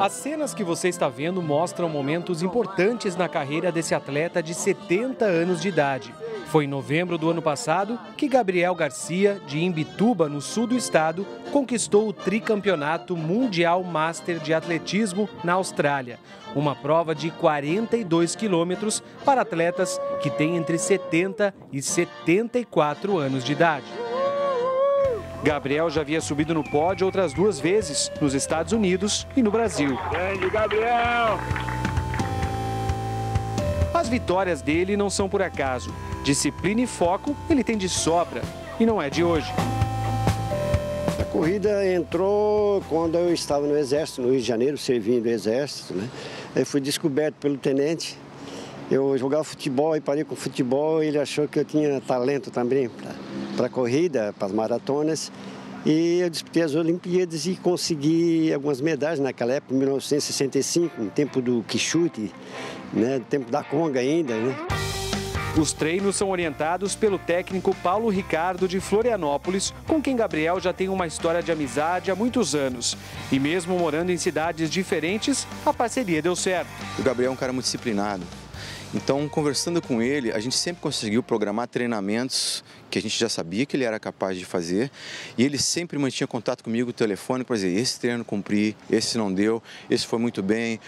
As cenas que você está vendo mostram momentos importantes na carreira desse atleta de 70 anos de idade. Foi em novembro do ano passado que Gabriel Garcia, de Imbituba, no sul do estado, conquistou o tricampeonato mundial Master de Atletismo na Austrália. Uma prova de 42 quilômetros para atletas que têm entre 70 e 74 anos de idade. Gabriel já havia subido no pódio outras duas vezes, nos Estados Unidos e no Brasil. Grande Gabriel! As vitórias dele não são por acaso. Disciplina e foco ele tem de sobra e não é de hoje. A corrida entrou quando eu estava no Exército, no Rio de Janeiro, servindo o Exército. Né? Eu fui descoberto pelo tenente. Eu jogava futebol e parei com futebol. Ele achou que eu tinha talento também para a corrida, para as maratonas. E eu disputei as Olimpíadas e consegui algumas medalhas naquela época, em 1965, no tempo do Quixute, né, no tempo da Conga ainda. Né? Os treinos são orientados pelo técnico Paulo Ricardo de Florianópolis, com quem Gabriel já tem uma história de amizade há muitos anos. E mesmo morando em cidades diferentes, a parceria deu certo. O Gabriel é um cara muito disciplinado. Então, conversando com ele, a gente sempre conseguiu programar treinamentos que a gente já sabia que ele era capaz de fazer. E ele sempre mantinha contato comigo telefone para dizer: esse treino cumpri, esse não deu, esse foi muito bem,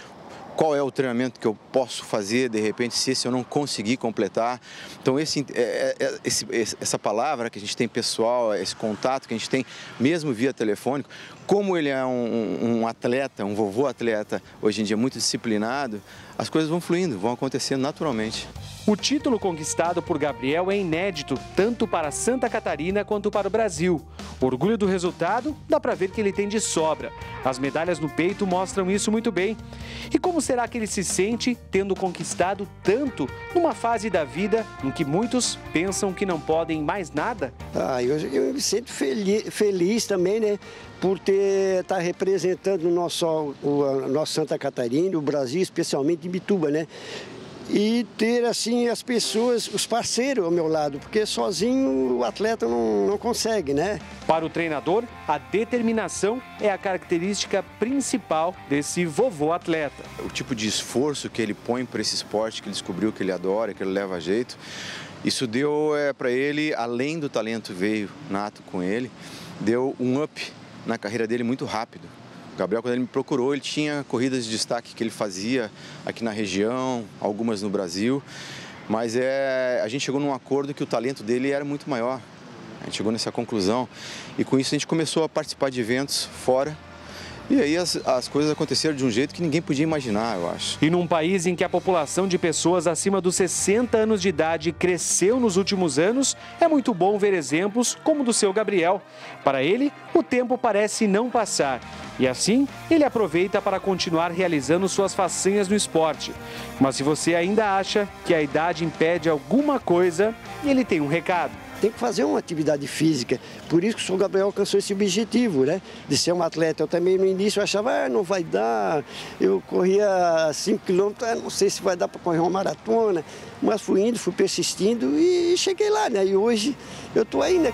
qual é o treinamento que eu posso fazer, de repente, se esse eu não conseguir completar. Então, esse, é, é, esse, essa palavra que a gente tem pessoal, esse contato que a gente tem, mesmo via telefônico, como ele é um, um atleta, um vovô atleta, hoje em dia muito disciplinado, as coisas vão fluindo, vão acontecendo naturalmente. O título conquistado por Gabriel é inédito, tanto para Santa Catarina quanto para o Brasil. Orgulho do resultado, dá para ver que ele tem de sobra. As medalhas no peito mostram isso muito bem. E como será que ele se sente tendo conquistado tanto numa fase da vida em que muitos pensam que não podem mais nada? Ah, eu, eu me sinto feliz, feliz também, né? Por ter estar tá representando o nosso, o, nosso Santa Catarina, o Brasil, especialmente em Bituba, né? E ter assim as pessoas, os parceiros ao meu lado, porque sozinho o atleta não, não consegue, né? Para o treinador, a determinação é a característica principal desse vovô atleta. O tipo de esforço que ele põe para esse esporte que ele descobriu que ele adora, que ele leva a jeito, isso deu é, para ele, além do talento veio nato com ele, deu um up na carreira dele muito rápido. O Gabriel, quando ele me procurou, ele tinha corridas de destaque que ele fazia aqui na região, algumas no Brasil, mas é, a gente chegou num acordo que o talento dele era muito maior. A gente chegou nessa conclusão e com isso a gente começou a participar de eventos fora e aí as, as coisas aconteceram de um jeito que ninguém podia imaginar, eu acho. E num país em que a população de pessoas acima dos 60 anos de idade cresceu nos últimos anos, é muito bom ver exemplos como o do seu Gabriel. Para ele, o tempo parece não passar. E assim, ele aproveita para continuar realizando suas façanhas no esporte. Mas se você ainda acha que a idade impede alguma coisa, ele tem um recado tem que fazer uma atividade física. Por isso que o São Gabriel alcançou esse objetivo, né? De ser um atleta. Eu também no início achava, ah, não vai dar. Eu corria 5 quilômetros, ah, não sei se vai dar para correr uma maratona. Mas fui indo, fui persistindo e cheguei lá, né? E hoje eu estou aí, né?